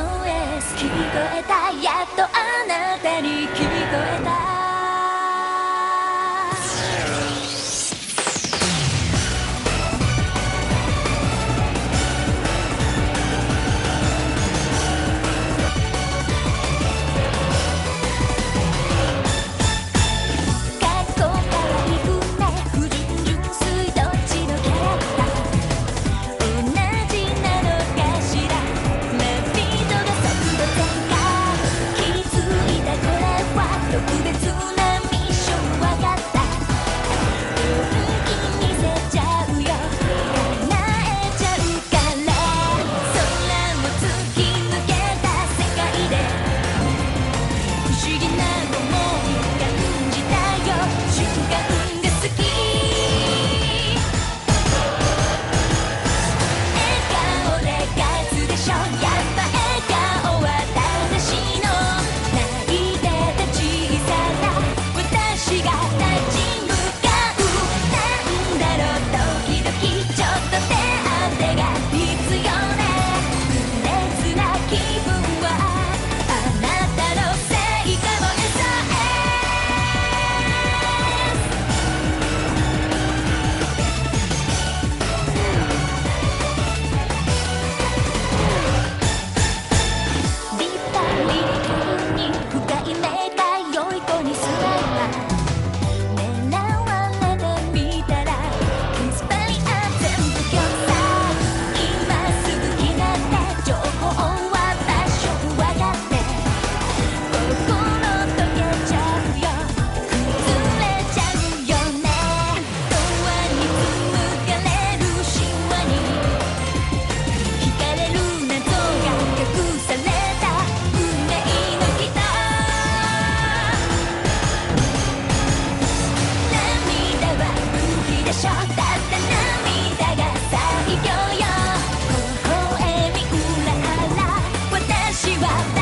声聞こえた。やっとあなたに聞こえた。 나 about that.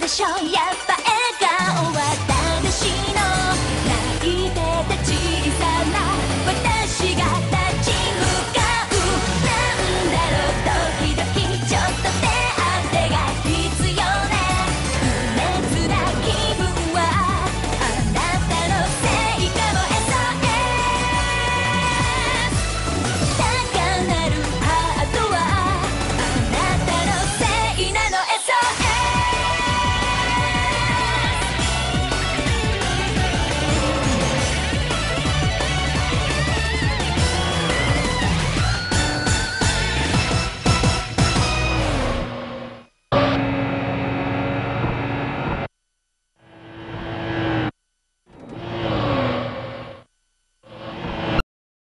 でしょ。やっぱ笑顔は